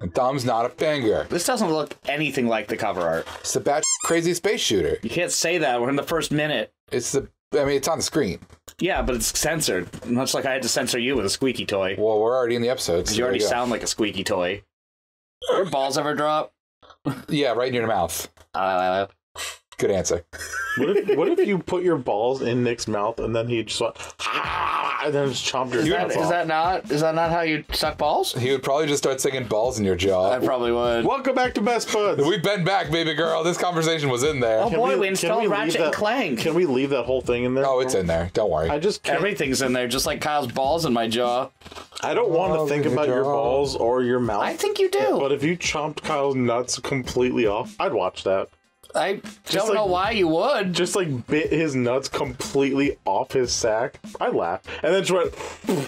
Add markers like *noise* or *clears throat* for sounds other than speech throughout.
And thumb's not a finger. This doesn't look anything like the cover art. It's the bat *laughs* crazy space shooter. You can't say that. We're in the first minute. It's the. I mean, it's on the screen. Yeah, but it's censored. Much like I had to censor you with a squeaky toy. Well, we're already in the episode. so You already go. sound like a squeaky toy. Your balls ever drop? Yeah, right in your mouth. Uh, Good answer. What if, what if you put your balls in Nick's mouth and then he just went, ah, and then just chomped your is, that, nuts is off? that not? Is that not how you suck balls? He would probably just start singing balls in your jaw. I jaw. probably would. Welcome back to Best Spuds. We've been back, baby girl. This conversation was in there. Oh Can boy, we, can installed leave Ratchet that- and Clank. Can we leave that whole thing in there? Oh, it's in there. Don't worry. I just can't. Everything's in there, just like Kyle's balls in my jaw. I don't want Oh, to think about your balls or your mouth. I think you do. But if you chomped Kyle's nuts completely off, I'd watch that. I just don't like- know why you would. Just like bit his nuts completely off his sack, I'd laugh. And then just went.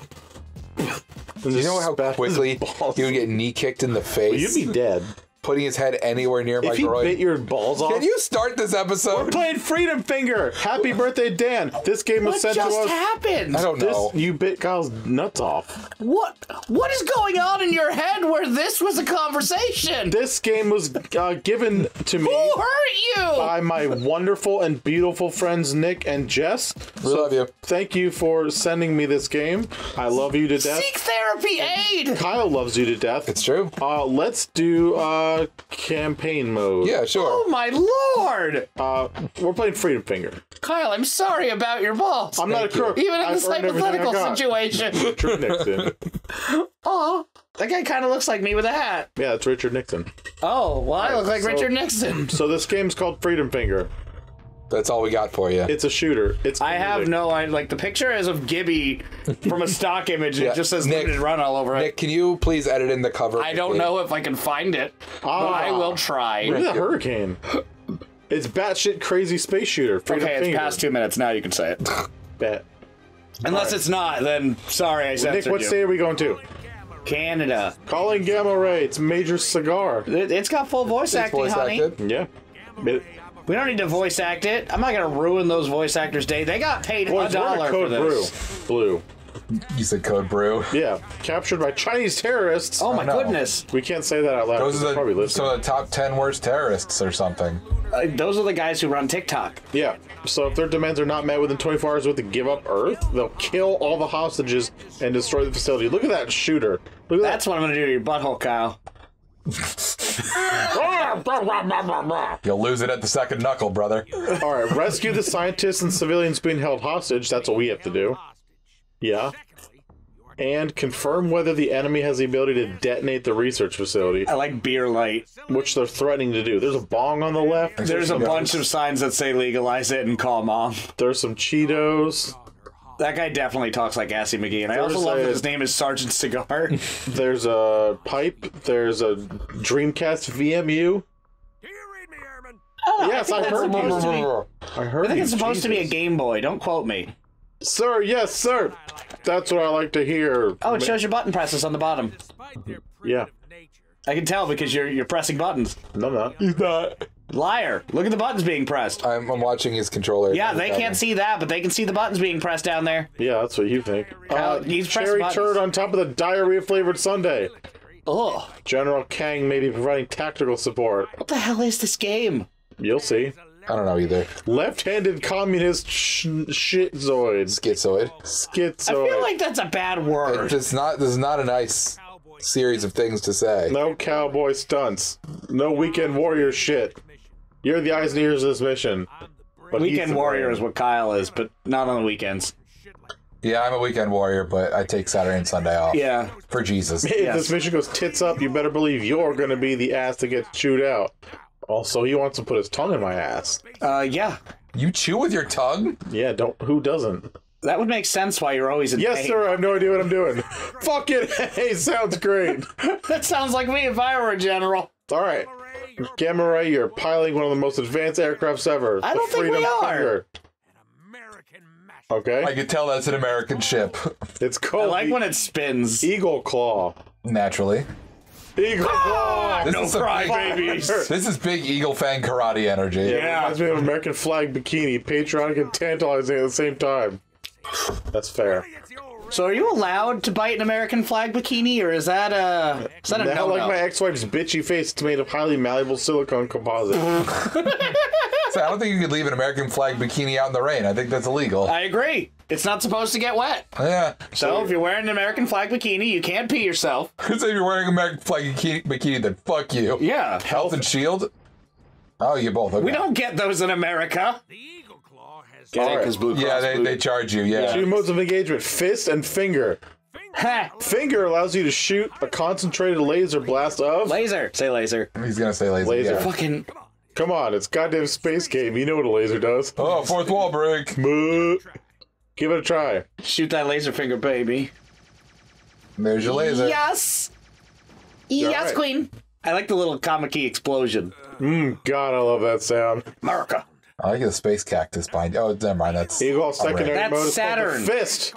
Do you know how quickly you would get knee kicked in the face? You'd be dead. Putting his head anywhere near my If he groin. bit your balls off. Can you start this episode? We're playing Freedom Finger. Happy birthday, Dan. This game was sent to us. What just happened? I don't know. This, know. you bit Kyle's nuts off. What What is going on in your head where this was a conversation? This game was uh, given to me Who hurt you? by my wonderful and beautiful friends Nick and Jess. We love you. Thank you for sending me this game. I love you to death. Seek therapy aid. Kyle loves you to death. It's true. Uh, let's do uh, campaign mode. Yeah, sure. Oh my lord, Uh, we're playing Freedom Finger. Kyle! I'm sorry about your balls. I'm not a Thank crook. Even in I've this earned everything I hypothetical situation. *laughs* Richard Nixon. *laughs* Oh, that guy kind of looks like me with a hat. Yeah, it's Richard Nixon. Oh, well, I look like so- Richard *laughs* Nixon. So this game's called Freedom Finger. That's all we got for you. It's a shooter. It's I have music. no, I like the picture is of Gibby *laughs* from a stock image. Yeah, It just says Nick- limited run all over it. Nick, can you please edit in the cover? I don't quickly? know if I can find it, but ah. I will try. Look at the hurricane. It's batshit crazy space shooter. Freedom Okay, it's Finger. past two minutes. Now you can say it. *laughs* Bet. Unless it's not, then sorry, I said. Nick, what you. state are we going to? Canada. Calling Gamma Ray. It's Major Cigar. It, it's got full voice It's acting, voice honey. acted. Yeah. It, We don't need to voice act it. I'm not gonna ruin those voice actors' day. They got paid boys, a we're in dollar a for code brew. this. Blue. You said code brew. Yeah. Captured by Chinese terrorists. Oh my no. goodness! We can't say that out loud. Those 'cause are they're probably the, listening. some the top 10 worst terrorists or something. Uh, those are the guys who run TikTok. Yeah. So if their demands are not met within 24 hours with the give up Earth, they'll kill all the hostages and destroy the facility. Look at that shooter. Look at That's what I'm gonna do to your butthole, Kyle. *laughs* that. *laughs* You'll lose it at the second knuckle, brother. all right. Rescue the scientists and civilians being held hostage. That's what we have to do. Yeah. And confirm whether the enemy has the ability to detonate the research facility, I like beer light. which they're threatening to do. There's a bong on the left. There's a bunch of signs that say legalize it and call mom. There's some Cheetos. That guy definitely talks like Assy McGee, and I also There's love that his name is Sergeant Cigar. *laughs* There's a pipe. There's a Dreamcast VMU. Oh, yes, I, that's heard supposed to be- I heard I think you, it's supposed to be a Game Boy. Don't quote me. Sir, yes, sir. That's what I like to hear. Oh, it shows your button presses on the bottom. Yeah. I can tell because you're you're pressing buttons. No, I'm not. He's not. Liar! Look at the buttons being pressed. I'm, I'm watching his controller. Yeah, they can't see that, but they can see the buttons being pressed down there. Yeah, that's what you think. Kyle, Uh, he's pressed cherry buttons. turd on top of the diarrhea flavored sundae. Ugh! General Kang may be providing tactical support. What the hell is this game? You'll see. I don't know either. Left-handed communist sh- shitzoids. Schizoid. Schizoid. I feel like that's a bad word. It's not. This is not a nice series of things to say. No cowboy stunts. No weekend warrior shit. You're the eyes and ears of this mission. But Weekend warrior is what Kyle is, but not on the weekends. Yeah, I'm a weekend warrior, but I take Saturday and Sunday off. Yeah. For Jesus. If Yes. this mission goes tits up, you better believe you're gonna be the ass that gets chewed out. Also, he wants to put his tongue in my ass. Uh, yeah. You chew with your tongue? Yeah, don't. Who doesn't? That would make sense why you're always in Yes, pain. sir. I have no idea what I'm doing. *laughs* Fuck it. *laughs* Hey, sounds great. That sounds like me if I were a general. All right, Gamma Ray, you're piloting one of the most advanced aircrafts ever. I the don't think we Freedom are. Fighter. Okay, I can tell that's an American ship. *laughs* it's I called like when it spins. Eagle Claw. Naturally. Eagle Claw. Ah! This no is cry, big- babies. *laughs* This is big Eagle Fang karate energy. Yeah, reminds me of an American flag bikini, patriotic and tantalizing at the same time. That's fair. So are you allowed to bite an American flag bikini, or is that a is that a Now, no like my ex-wife's bitchy face, it's made of highly malleable silicone composite. *laughs* So I don't think you could leave an American flag bikini out in the rain. I think that's illegal. I agree. It's not supposed to get wet. yeah. So if you're wearing an American flag bikini, you can't pee yourself. *laughs* So if you're wearing an American flag bikini, bikini, then fuck you. Yeah. Health and shield. Oh, you both. Okay. We don't get those in America. The Eagle Claw has Get it? Alright. 'Cause Blue Yeah, they, Blue- they charge you. Yeah. Two modes of engagement: fist and finger. Ha! Finger allows you to shoot a concentrated laser blast of. Laser. Say laser. He's gonna say laser. Laser. Yeah. Fucking. Come on, it's goddamn space game. You know what a laser does. Oh, fourth wall break. Moo. Give it a try. Shoot that laser finger, baby. There's your laser. Yes. Yes, right. queen. I like the little comic key explosion. Mm, God, I love that sound. America. I like the space cactus behind. Oh, never mind. That's Eagle secondary That's mode is called the Saturn. fist.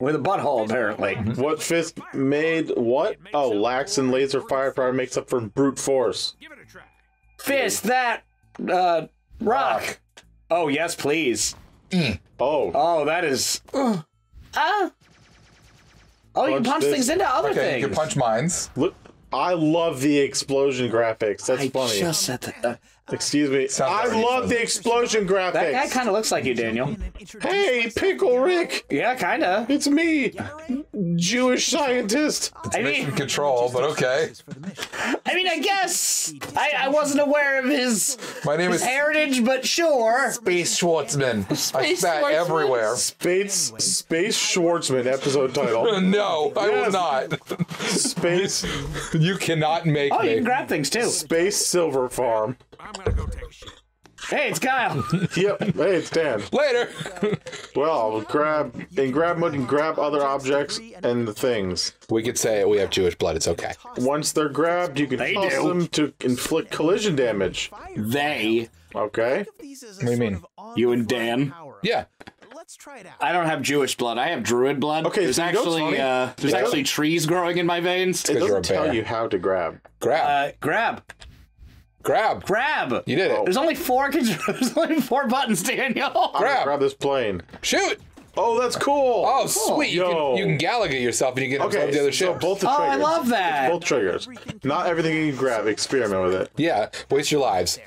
With a butthole, apparently. What fist made what? Oh, lax and laser firepower makes up for brute force. Give it a try. Fist that uh rock. Oh yes, please. Oh, Oh, that is. Uh. Oh, you can Punch punch this. things into other okay. things. You can punch mines. look! I love the explosion graphics. That's I funny. just said that. Excuse me. Sounds I love the explosion graphics. that guy kind of looks like you, Daniel. Hey, Pickle Rick! Yeah, kind of. It's me, Jewish scientist. I Mission mean, control, but okay. I mean, I guess I, I wasn't aware of his, My name his is heritage, but sure. Space Schwartzman. I Space spat Schwartzman. everywhere. Space Space Schwartzman episode title. *laughs* No, I will not. Space You cannot make Oh, you can grab things too. Space Silver Farm. I'm gonna go take a shit. Hey, it's Kyle. *laughs* Yep. Hey, it's Dan. Later. Well, grab in grab mode, you can grab other objects and the things. we could say we have Jewish blood. It's okay. Once they're grabbed, you can They toss do. them to inflict collision damage. They. Okay. What do you mean? You and Dan? Yeah. Let's try it out. I don't have Jewish blood. I have Druid blood. Okay, there's so you know what's actually uh, there's Yeah. actually trees growing in my veins. It 'cause doesn't tell you how to grab. Grab. Uh, grab, grab. grab. You did it. There's only four. *laughs* controls. There's only four buttons, Daniel. I'm gonna Grab. grab this plane. Shoot. Oh, that's cool. Oh, sweet. You Yo. can, you can Gallagher yourself and you can absorb okay. the other so ship. both the Oh, triggers. I love that. Both triggers. Not everything you can grab. Experiment with it. Yeah. Waste your lives.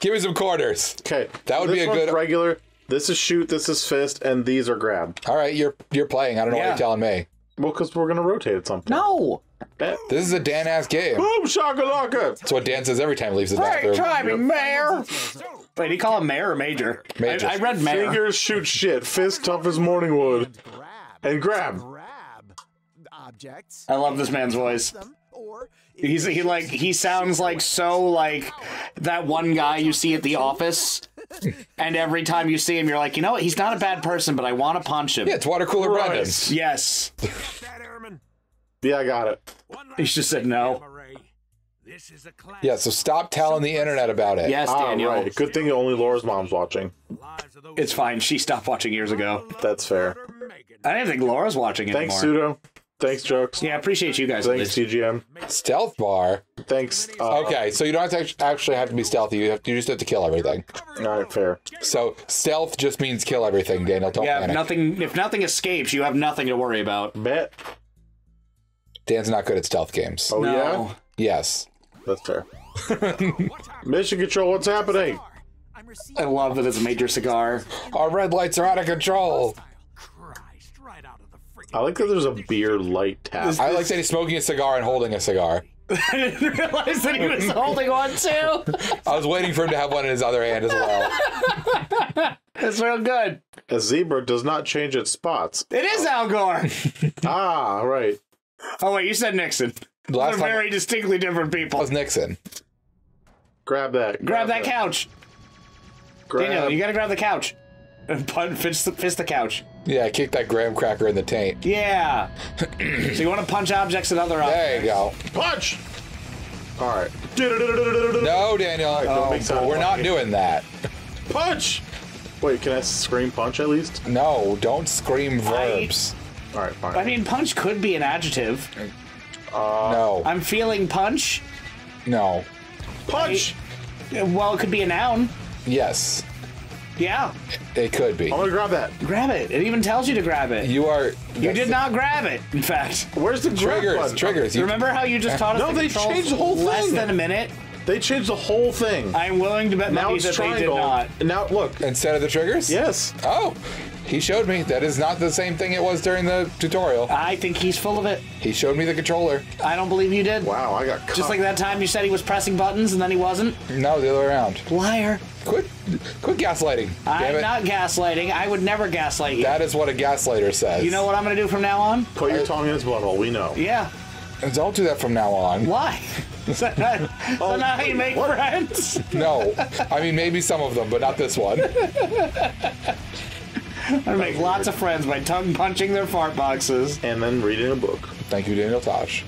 Give me some quarters. Okay. That would this be a one's good- regular. This is shoot. This is fist, and these are grab. All right, you're you're playing. I don't know what Yeah. you're telling me. Well, because we're gonna rotate at some point. No. Eh. This is a Dan ass game. Boom shakalaka. That's what Dan says every time he leaves the Right, bathroom. try me, mayor. Wait, did he call him mayor or major? Major. I, I read mayor. Fingers shoot shit. Fist tough as morning wood. Grab. And grab. Grab objects. I love this man's voice. Them, or He's he like he sounds like so like that one guy you see at the office, and every time you see him, you're like, you know what? He's not a bad person, but I want to punch him. Yeah, it's water cooler Right. Brendan. Yes. Yeah, I got it. He just said no. This is a. Yeah, so stop telling the internet about it. Yes, Ah, Daniel. right. Good thing only Laura's mom's watching. Lives of those It's fine. She stopped watching years ago. That's fair. who are Megan. I didn't think Laura's watching anymore. Thanks, Pseudo. Thanks, Jokes. Yeah, I appreciate you guys. Thanks, least. TGM. Stealth bar. Thanks. Uh, Okay, so you don't have to actually have to be stealthy. You, have, you just have to kill everything. All right, fair. So stealth just means kill everything, Daniel. Don't Yeah, if panic. nothing. If nothing escapes, you have nothing to worry about. Bet. Dan's not good at stealth games. Oh, no. yeah? Yes. That's fair. *laughs* Mission Control, what's happening? I'm I love that it's a major cigar. Our red lights are out of control. Christ, right out of the freaking. I like that there's a beer light tap. I like that he's smoking a cigar and holding a cigar. *laughs* I didn't realize that he was *laughs* holding one too. I was waiting for him to have one in his other hand as well. *laughs* It's real good. A zebra does not change its spots. It is Al Gore. Ah, right. Oh wait, you said Nixon. The last They're very distinctly different people. was Nixon. Grab that. Grab that couch, Grab. Daniel. You gotta grab the couch. And pun- fist, the- fist the couch. Yeah, kick that graham cracker in the taint. Yeah. *clears throat* so you want to punch objects and other objects? There you go. Punch! All right. No, Daniel. don't make oh, we're not doing that. Punch! Wait, can I scream punch at least? No, don't scream verbs. All right, fine. I mean, punch could be an adjective. Uh, no, I'm feeling punch. no. punch! Well, it could be a noun. Yes. Yeah, It could be. I'm gonna grab that. grab it. It even tells you to grab it. You are. You did not grab it. In fact, Where's the grab Triggers. button? Triggers. You, remember how you just uh, taught us No, the they controls changed the whole less thing. than a minute? They changed the whole thing. I'm willing to bet now money it's that they did triangle. not. Now look. instead of the triggers? Yes. Oh, he showed me. That is not the same thing it was during the tutorial. I think he's full of it. He showed me the controller. I don't believe you did. Wow, I got Just like that time you said he was pressing buttons and then he wasn't. No, the other way around. Liar. Quit, quit gaslighting. I'm not gaslighting. I would never gaslight you. That is what a gaslighter says. you know what I'm going to do from now on? Put your tongue in his butthole. We know. Yeah. Don't do that from now on. Why? *laughs* Is that not, is that not how you make friends? No. I mean, maybe some of them, but not this one. *laughs* I'm gonna make lots of friends by tongue punching their fart boxes. And then reading a book. Thank you, Daniel Tosh.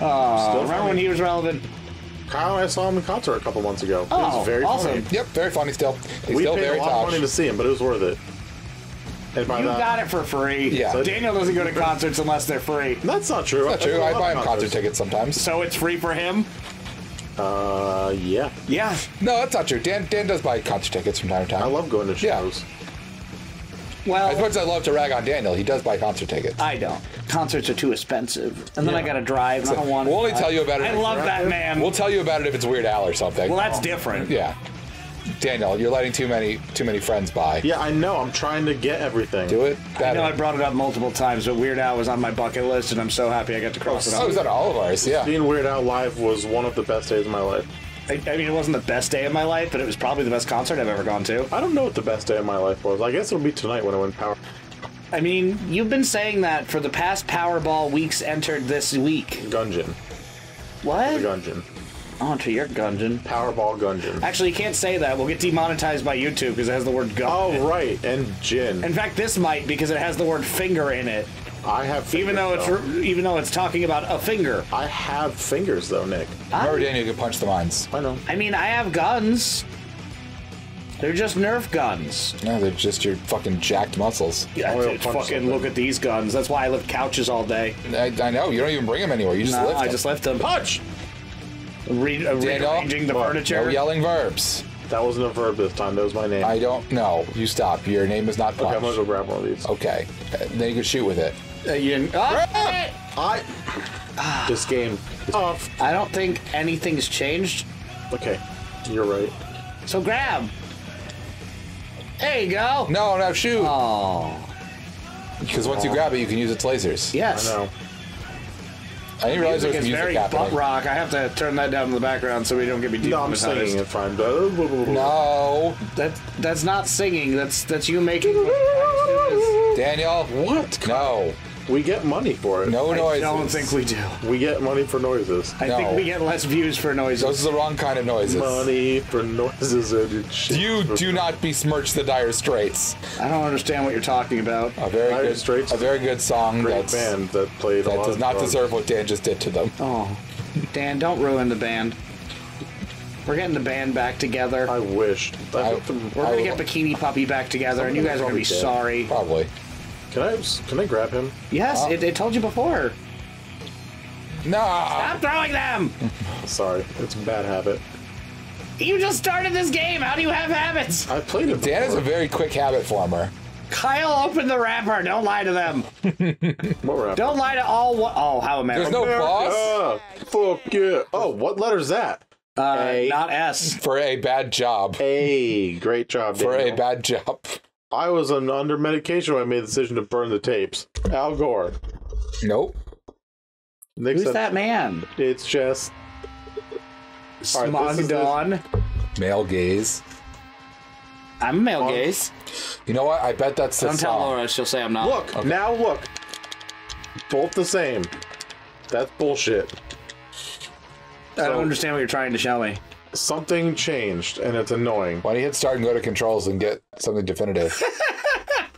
Uh, Still remember funny. when he was relevant? Kyle and I saw him in concert a couple months ago. it Oh, was very awesome. funny. Yep, very funny still. He's We still paid very a lot of Tosh. money to see him, but it was worth it. And by You that, got it for free. Yeah. So- Daniel doesn't go to concerts unless they're free. That's not true. Not true. I love buy him concert tickets sometimes. So it's free for him? Uh, yeah. Yeah. No, that's not true. Dan Dan does buy concert tickets from time to time. I love going to Yeah. Shows. Well, As much as I love to rag on Daniel, he does buy concert tickets. I don't. Concerts are too expensive. And then I gotta drive. and I don't want We'll only tell you about it. I if- love that man. We'll tell you about it if it's Weird Al or something. well, that's different. yeah. Daniel, you're letting too many too many friends by. Yeah, I know. I'm trying to get everything. Do it. I know I brought it up multiple times, but Weird Al was on my bucket list, and I'm so happy I got to cross oh, it Oh, off. was that all of ours? Yeah. Seeing Weird Al live was one of the best days of my life. I, I mean, it wasn't the best day of my life, but it was probably the best concert I've ever gone to. I don't know what the best day of my life was. I guess it'll be tonight when I win Power. I mean, you've been saying that for the past Powerball weeks entered this week. Gungeon. What? Gungeon. Oh, to your Gungeon. Powerball Gungeon. Actually, you can't say that. We'll get demonetized by YouTube because it has the word gun. Oh, right. And gin. In fact, this might because it has the word finger in it. I have Even though it's though. even though it's talking about a finger. I have fingers, though, Nick. Remember, Daniel, you can punch the mines. I know. I mean, I have guns. They're just Nerf guns. No, they're just your fucking jacked muscles. Yeah, dude, fucking something. look at these guns. That's why I lift couches all day. I, I know. You don't even bring them anywhere. You just No, lift I them. just lift them. Punch! Re- uh, rearranging the What? furniture. No yelling verbs. That wasn't a verb this time. That was my name. I don't know. You stop. Your name is not okay, I'm punch. gonna go grab one of these. Okay. Then you can shoot with it. Uh, you didn't- Ah! I. this game is off. I don't think anything's changed. Okay, you're right. So grab. There you go. No, no, shoot. Oh, Because once you grab it, you can use its lasers. I yes. know. I didn't realize there Music was is music very happening. butt rock. I have to turn that down in the background so we don't get me No, I'm singing it fine. No. No. That that's not singing. That's that's you making. Daniel. What? No. We get money for it. No noise. I noises. don't think we do. We get money for noises. I No. think we get less views for noises. Those are the wrong kind of noises. Money for noises and shit. You do not besmirch the Dire Straits. I don't understand what you're talking about. A very Dire good, Straits a very good song Great that's, band that played a that lot does of not drugs. deserve what Dan just did to them. Oh, Dan, don't ruin the band. We're getting the band back together. I wish. I, I- We're gonna I- get Bikini Puppy back together, and you guys are gonna be Dead. sorry. Probably. Can I can I grab him? Yes, it, it told you before. No. Stop throwing them! *laughs* Sorry, it's a bad habit. You just started this game. How do you have habits? I played it. Dan is a very quick habit former. Kyle, open the wrapper. Don't lie to them. *laughs* What wrap? Don't lie to all. Wa- oh, how There's American. no boss fuck yeah. Oh, what letter's that? uh, A. not S. for a bad job. Hey, great job, For a bad job. *laughs* I was un- under medication when I made the decision to burn the tapes. Al Gore. Nope. Nick Who's said, that man? It's just All right, this is- Smogdon. Male gaze. I'm a male On- gaze. You know what? I bet that's the Don't tell song. Laura. She'll say I'm not. look now. Look, both the same. That's bullshit. I don't understand what you're trying to show me. Something changed, and it's annoying. Why don't you hit start and go to controls and get something definitive?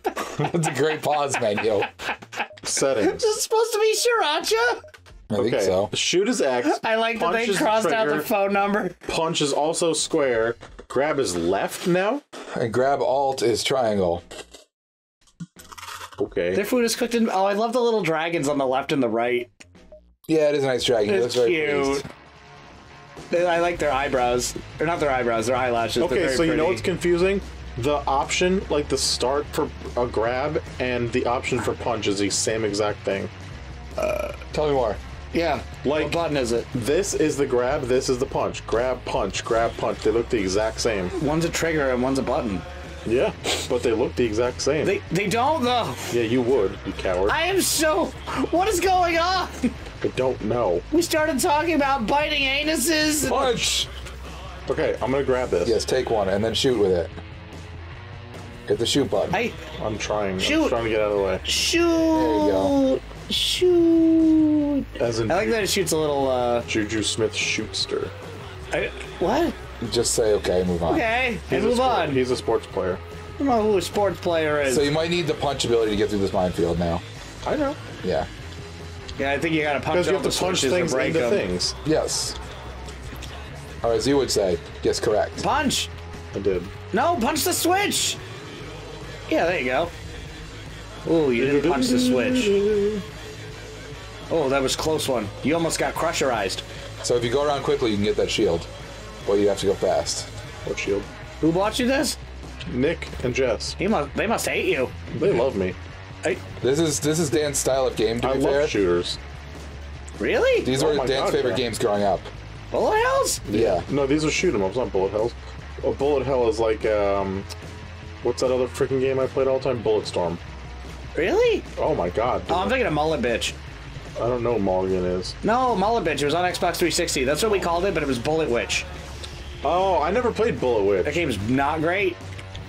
*laughs* That's a great pause menu. Settings. This is supposed to be Sriracha. I think Okay. so. Shoot is X. *laughs* I like that punch they is crossed out the trigger, phone number. Punch is also square. Grab is left now. And grab alt is triangle. Okay. Their food is cooked in. Oh, I love the little dragons on the left and the right. Yeah, it is a nice dragon. It It's looks very cute. pleased. They- I like their eyebrows. They're not their eyebrows. Their eyelashes. Okay, very so you know what's confusing? The option, like the start for a grab and the option for punch, is the same exact thing. Uh, Tell me more. Yeah. Like- what button is it? This is the grab, this is the punch. Grab, punch, grab, punch. They look the exact same. One's a trigger and one's a button. Yeah, but they look the exact same. They they don't though. yeah, you would, you coward. I, I am so. What is going on? *laughs* don't know. We started talking about biting anuses. Punch! Okay, I'm gonna grab this. Yes, take one and then shoot with it. Hit the shoot button. Hey, I'm trying. Shoot. I'm trying to get out of the way. shoot. There you go. Shoot. As in I like that it shoots a little. uh Juju Smith Shootster. I, What? Just say okay, move on. Okay, He's and a move sport- on. He's a sports player. I don't know who a sports player is. So you might need the punch ability to get through this minefield now. I know. Yeah. Yeah, I think you gotta punch Because you have to punch switches to things break into them. things. Yes. Or as you would say, yes, correct. Punch. I did. No, punch the switch. Yeah, there you go. Oh, you didn't punch the switch. Oh, that was a close one. You almost got crusherized. So if you go around quickly, you can get that shield. But you have to go fast. What shield? Who bought you this? Nick and Jess. He must. They must hate you. They love me. I, This is this is Dan's style of game. To I be love fair, shooters. really? these Oh were my Dan's God, favorite yeah. games growing up. Bullet hells? Yeah. No, these are shoot 'em ups, not bullet hells. A bullet hell is like um, what's that other freaking game I played all the time? Bulletstorm. Really? Oh my god. Oh, I'm thinking of Mullet Bitch. I don't know what Mulligan is. No, Mullet Bitch. It was on Xbox 360. That's what we called it, but it was Bullet Witch. Oh, I never played Bullet Witch. That Witch. game's not great.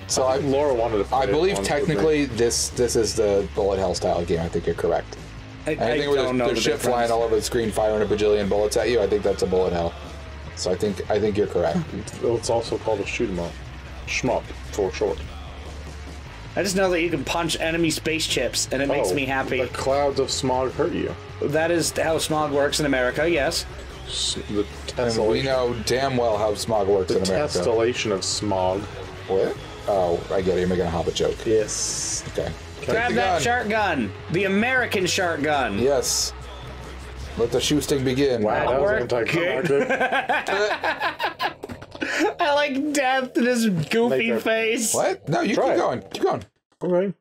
So I, Laura wanted to I believe once with me. technically this this is the bullet hell style game. I think you're correct. I, I Anything where don't there's, know there's the shit difference. flying all over the screen, firing a bajillion bullets at you, I think that's a bullet hell. So I think I think you're correct. *laughs* It's also called a shoot 'em up. Shmup for short. I just know that you can punch enemy spaceships, and it makes Oh, me happy. The clouds of smog hurt you. That is how smog works in America. Yes. S- The And we know damn well how smog works the in America. tessellation of smog. What? Oh, I get it. You're making a Hobbit joke. Yes. Okay. Grab that gun. shark gun, the American shark gun. Yes. Let the shooting begin. Wow, that was worked. anticlimactic. *laughs* I like death in his goofy Make a- face. What? No, you Try keep it. going. Keep going. okay.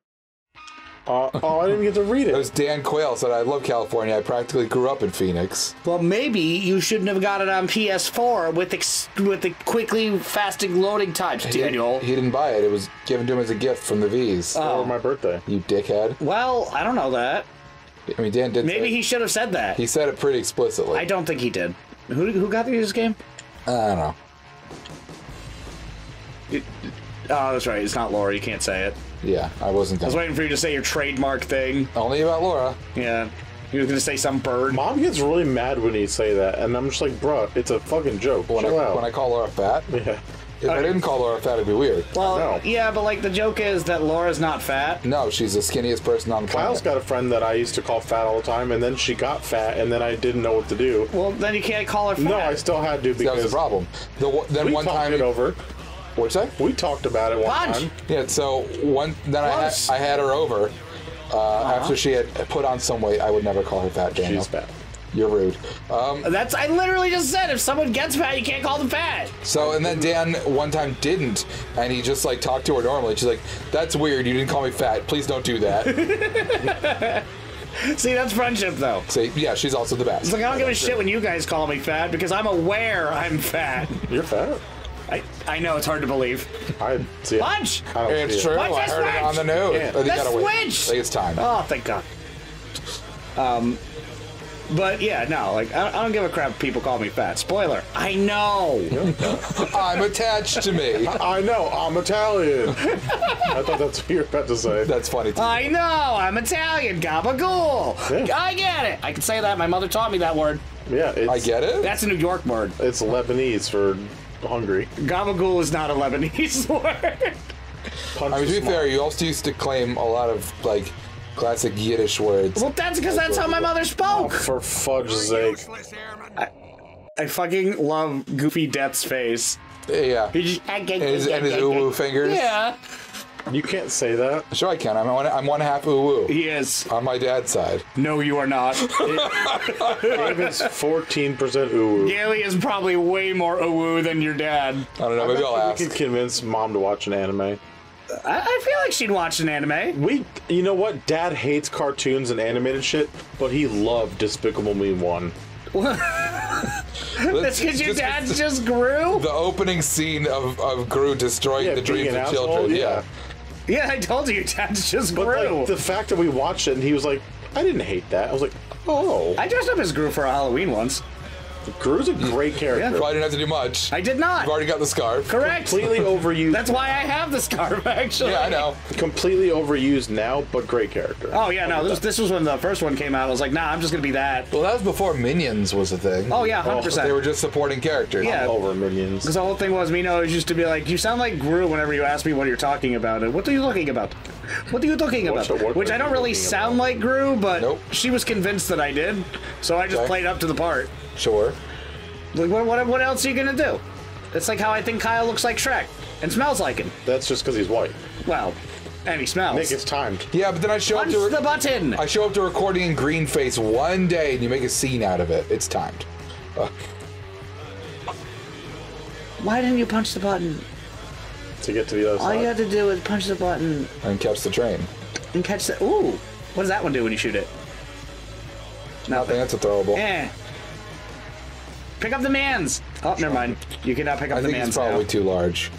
Uh, oh, I didn't get to read It it. was Dan Quayle said, I love California. I practically grew up in Phoenix. Well, maybe you shouldn't have got it on PS4 with ex- with the quickly fasting loading times, He- Daniel. He, didn't buy it. It was given to him as a gift from the V's. For my birthday. you dickhead. Well, I don't know that. I mean, Dan did Maybe say- he should have said that. He said it pretty explicitly. I don't think he did. Who who got this game? I don't know. Oh, that's right. It's not Laura. You can't say it. Yeah, I wasn't I was waiting for you to say your trademark thing. Only about Laura. Yeah. You were gonna say some bird. Mom gets really mad when you say that, and I'm just like, bruh, it's a fucking joke. When Chill I, out. when I call Laura fat, yeah. if I didn't call Laura fat, it'd be weird. Well, No. yeah, but like the joke is that Laura's not fat. No, she's the skinniest person on the Kyle's planet. got a friend that I used to call fat all the time, and then she got fat, and then I didn't know what to do. Well, then you can't call her fat. No, I still had to That was because the problem. The, one- then we one talked time, it over. What'd you say? We talked about it one Punch. time. Yeah, so one then I had, Uh-huh. I had her over uh, after she had put on some weight. I would never call her fat, Daniel. She's fat. You're rude. Um, That's I literally just said if someone gets fat, you can't call them fat. so and then Dan one time didn't, and he just like talked to her normally. She's like, "That's weird. You didn't call me fat. Please don't do that." *laughs* See, that's friendship though. See, yeah, she's also the best. It's like I don't give a shit when you guys call me fat because I'm aware I'm fat. You're fat. I, I know it's hard to believe. I see. it. Punch! I don't It's see true. It. Watch I the heard it on the switch! news. Yeah. Oh, you The gotta wait. switch! I think it's time. Oh, thank God. Um, but yeah, no, like I, I don't give a crap if people call me fat. Spoiler, I know. *laughs* I'm attached to me. *laughs* I know. I'm Italian. I thought that's what you were about to say. That's funny. Too. I know. I'm Italian. Gabagool. Yeah. I get it. I can say that. My mother taught me that word. Yeah, it's, I get it. That's a New York word. It's Lebanese for hungry. Gabagool is not a Lebanese *laughs* word. Punch I mean, to be smog. fair, you also used to claim a lot of like classic Yiddish words. Well, that's because that's how my mother spoke. For fudge sake. Useless airman. I fucking love Goofy Death's face. Yeah. He just- And his, and his uwu fingers. Yeah, You can't say that. Sure, I can. I'm one, I'm one half uwu he is. on my dad's side. No, you are not. David's 14% uwu. Gailey is probably way more uwu than your dad. I don't know. Maybe I'll We ask. could convince mom to watch an anime. I, I feel like she'd watch an anime. We, you know what? Dad hates cartoons and animated shit, but he loved Despicable Me One. *laughs* That's because your Just- dad's *laughs* just grew. The opening scene of, of Gru destroying Yeah, the being dreams an of asshole, children. yeah. Yeah. Yeah, I told you, *laughs* dad's just But grew. like the fact that we watched it and he was like, I didn't hate that. I was like, oh, I dressed up as Gru for a Halloween once. Gru's a great character. Probably didn't have to do much. I did not. You've already got the scarf. Correct. Completely overused. That's why I have the scarf, *laughs* actually. Yeah, I know. completely overused now, but great character. Oh yeah, no. This, this was when the first one came out. I was like, nah, I'm just gonna be that. Well, that was before Minions was a thing. Oh yeah, oh, hundred percent. They were just supporting characters. Yeah. Over minions. Because the whole thing was, Mino used to be like, "You sound like Gru." Whenever you ask me what you're talking about, and what are you talking about? What are you talking about? Which I don't really sound about? like Gru, but Nope. she was convinced that I did, so I just Okay. played up to the part. Sure. Like, what, what, what else are you gonna do? It's like how I think Kyle looks like Shrek and smells like him. That's just because he's white. Well, and he smells. Nick, it's timed. Yeah, but then I show up to the button. I show up to recording in green face one day and you make a scene out of it. It's timed. Why didn't you punch the button? To get to the other All side. you have to do is punch the button And catch the train. and catch the. Ooh, what does that one do when you shoot it? I think that's a throwable. Eh. Pick up the man's. Oh, never mind. You cannot pick up I the think man's it's probably now. too large.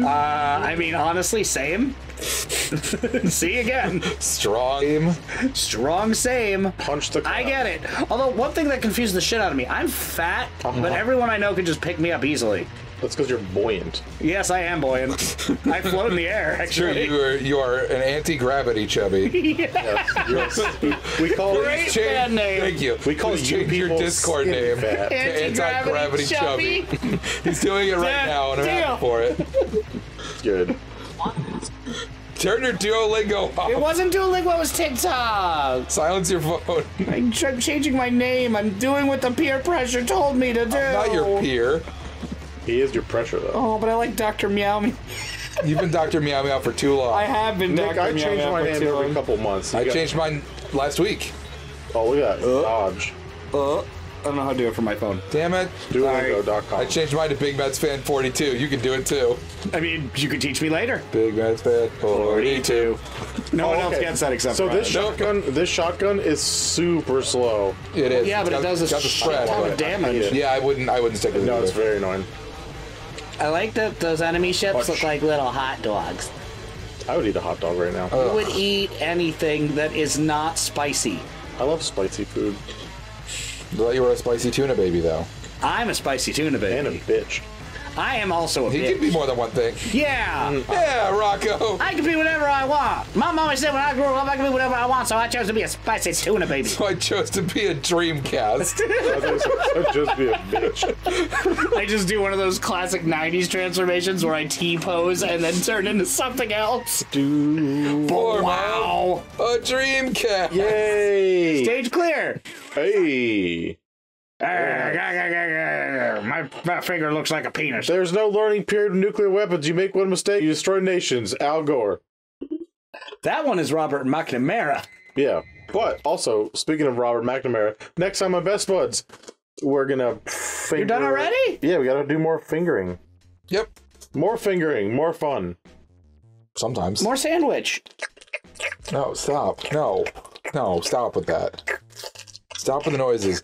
Uh, I mean, honestly, same. *laughs* See again. Strong. *laughs* Strong same. Punch the. I get it. Although one thing that confused the shit out of me, I'm fat, Uh-huh. but everyone I know can just pick me up easily. That's because you're buoyant. Yes, I am buoyant. I float in the air. Sure, Actually. you are you are an anti-gravity chubby. *laughs* We call Great it. Change- band name. Thank you. We call Please you change your Discord name fat. to *laughs* Anti-gravity anti-gravity chubby. chubby. *laughs* He's doing it right Yeah, now, and I'm deal. happy for it. It's good. Turn your Duolingo It wasn't Duolingo, it was TikTok. Silence your phone. I'm changing my name. I'm doing what the peer pressure told me to do. Not your peer. He is your pressure, though. Oh, but I like Dr. Meow Meow. You've been Dr. Meow Meow for too long. I have been Nick, Dr. I Meow change Meow my for name too every long. couple months. You I got- changed mine last week. Oh, look at that. Dodge. Uh, I don't know how to do it from my phone. Damn it. Duolingo.com. I changed mine to Big Mets Fan 42. You can do it too. I mean, you could teach me later. Big Mets Fan 42. No one Oh, else okay. gets that except So for this us. shotgun, this shotgun is super slow. It is. Yeah, but It's it got- does a got the shit spread. ton of but- damage. Yeah, I wouldn't. I wouldn't stick with it. No, it's either. very annoying. I like that those enemy ships Watch. look like little hot dogs. I would eat a hot dog right now. You would eat anything that is not spicy. I love spicy food I thought you were a spicy tuna baby, though. I'm a spicy tuna baby. and a bitch. I am also a He can be more than one thing. Yeah, mm. Yeah, Rocco. I can be whatever I want. Mom always said when I grew up I can be whatever I want, so I chose to be a spicy tuna baby. So I chose to be a Dreamcast. *laughs* I I'd just be a bitch. I just do one of those classic '90s transformations where I T-pose and then turn into something else. Form Wow! A Dreamcast. Yay! Stage clear. Hey! My, my finger looks like a penis. There's no learning period of nuclear weapons. You make one mistake, you destroy nations. Al Gore. That one is Robert McNamara. Yeah. But also, speaking of Robert McNamara, next time on Best Spuds, we're gonna. Finger... You're done already? Yeah, we gotta do more fingering. Yep. More fingering, more fun. Sometimes. More sandwich. No, stop. No. No, stop with that. Stop with the noises.